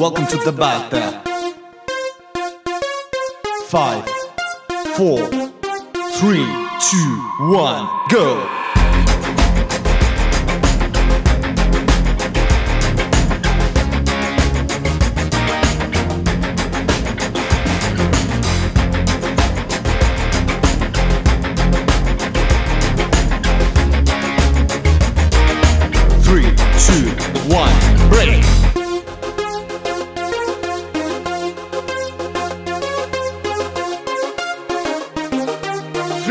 welcome to the battle. Five, four, three, two, one, go! Three, two, one, break!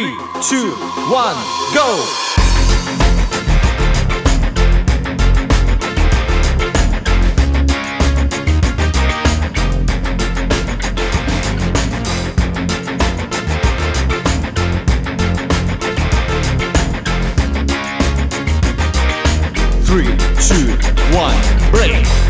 Three, two, one, go! Three, two, one, break!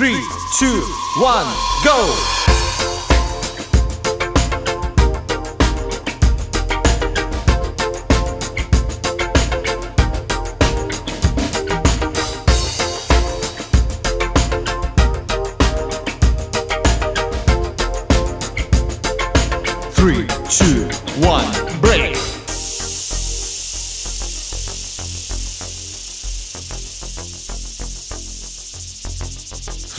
Three, two, one, go! Three, two, one, break!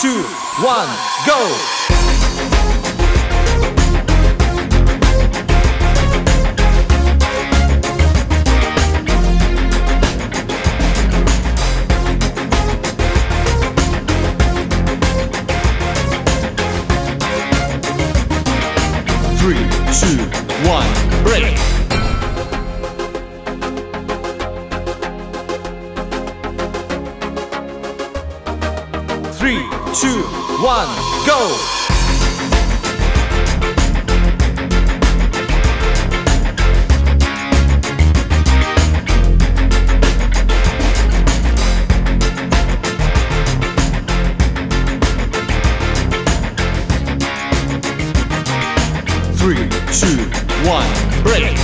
Two, one, go! Three, two, one, break! two, one, go! three, two, one, break.